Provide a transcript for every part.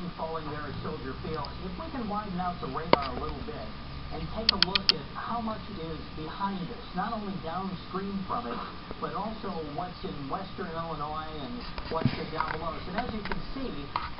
rain falling there at Soldier Field. If we can widen out the radar a little bit and take a look at how much is behind us, not only downstream from it, but also what's in western Illinois and what's down below us. And as you can see,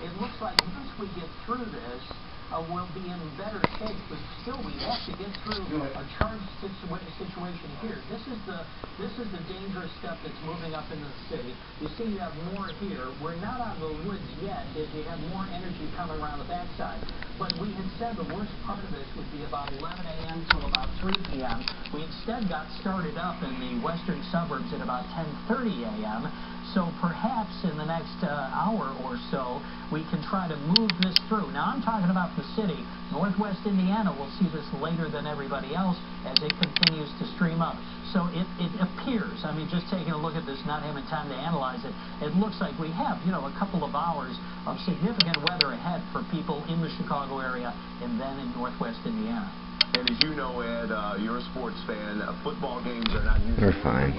it looks like once we get through this, uh, we'll be in better shape, but still we have to get through a charged situa situation here. This is the this is the dangerous stuff that's moving up into the city. You see you have more here. We're not out of the woods yet. You have more energy coming around the backside. But we had said the worst part of this would be about 11 a.m. to about 3 p.m. We instead got started up in the western suburbs at about 10.30 a.m. So perhaps in the next uh, hour or so, we can try to move this through. Now, I'm talking about the city. Northwest Indiana will see this later than everybody else as it continues to stream up. So it, it appears, I mean, just taking a look at this, not having time to analyze it, it looks like we have, you know, a couple of hours of significant weather ahead for people in the Chicago area and then in Northwest Indiana. And as you know, Ed, uh, you're a sports fan. Uh, football games are not usually They're fine.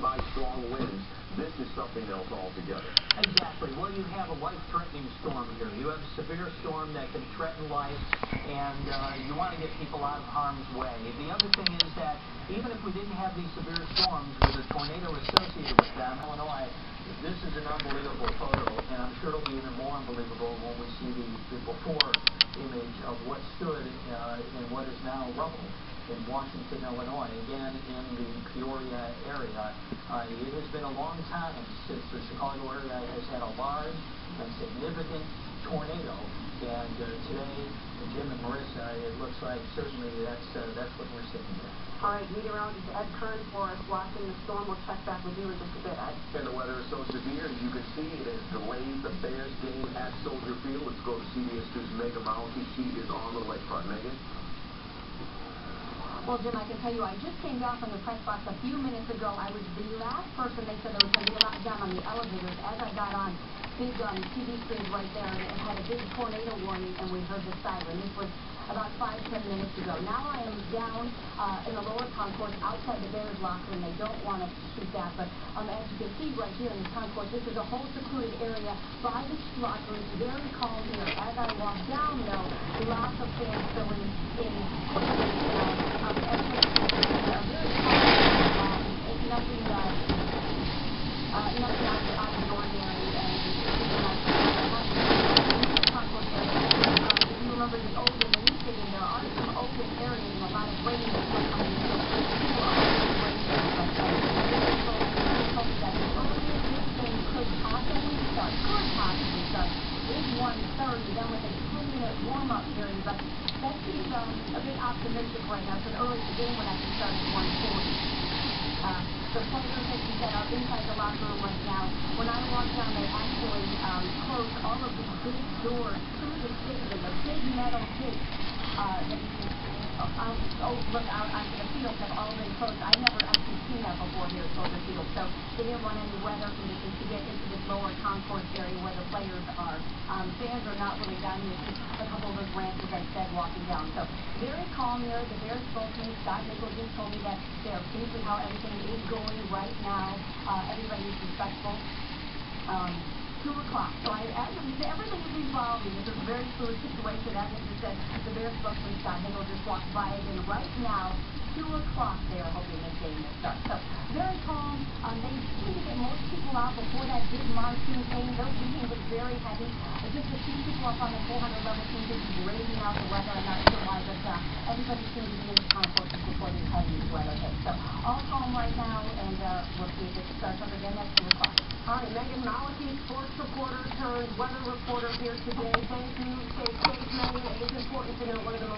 Delayed by heavy rain. They're not usually delayed even by strong winds. This is something else altogether. Exactly. Well, you have a life-threatening storm here. You have a severe storm that can threaten life, and uh, you want to get people out of harm's way. The other thing is that even if we didn't have these severe storms with a tornado associated with them, Illinois, this is an unbelievable photo, and I'm sure it'll be even more unbelievable when we see the, the before image of what stood uh, in what is now rubble in Washington, Illinois, again in the Peoria area. Uh, it has been a long time since the Chicago area has had a large and significant tornado. And uh, today, Jim and Marissa, it looks like certainly that's uh, that's what we're seeing here. All right, meteorologist Ed Curran for us watching the storm. We'll check back with you in just a bit, Ed. And the weather is so severe, as you can see, it has delayed the Bears game at Soldier Field. Let's go to CBS 2's Megan Mawicke. She is on the lakefront. Megan? Well, Jim, I can tell you, I just came down from the press box a few minutes ago. I was the last person they said there was going to be a lockdown on the elevators. As I got on, big um, TV screens right there, and it had a big tornado warning, and we heard the siren. This was about five, ten minutes ago. Now I am down uh, in the lower concourse outside the Bears locker, and they don't want us to shoot that. But um, as you can see right here in the concourse, this is a whole secluded area by the locker. It's very calm here. As I walk down, though, lots of fans filling in. Um, very. Um, it's nothing, uh, uh, nothing out, out of the ordinary. And concourse area. Um, if you remember the old Michigan, there are some open areas and a lot of rain that's coming on the field. People are already racing, but uh, they told me that the earliest this game could possibly start, could possibly start, is 1.30, then with a 10-minute warm-up period, but that seems um, a bit optimistic right now, the earliest the game would actually start at 1.40. Uh, the players, as you said, are inside the locker room right now. When I walked down, they actually um, closed all of the big doors to the stadium, the big metal gates uh, that you can out, oh, look out onto the field have all been closed. I've never actually seen that before here at Soldier Field. So they didn't want any weather conditions to get into this lower concourse area where the players are. Um, fans are not really down here. Just a couple of those ranches, I said, walking down. So very calm here. The Bears spokesman, Scott Nichols, just told me that they're pleased with how everything is going right now. Uh, everybody is respectful. Um, 2 o'clock. So I, everything is evolving. It's a very fluid situation. As I said, the Bears spokesman, Scott Nichols, just walked by again right now. 2 o'clock they are hoping this game will start. So very calm. Um, they seem to get most people out before that big monsoon came. Those meetings was very heavy. Just a few people up on the 400 level seem to be raising out the weather. I'm not sure why, but uh, everybody seems to be in the concourses before this heavy weather hits. So all calm right now, and uh, we'll see if it starts up again at 2 o'clock. All right, Megan Mawicke, sports reporter turned weather reporter here today. Thank you. Stay safe, Megan. It is important to know one of the